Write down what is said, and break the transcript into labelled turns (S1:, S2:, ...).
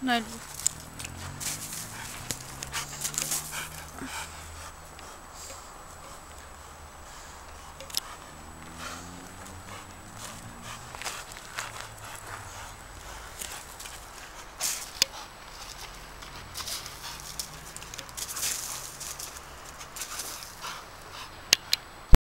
S1: 那。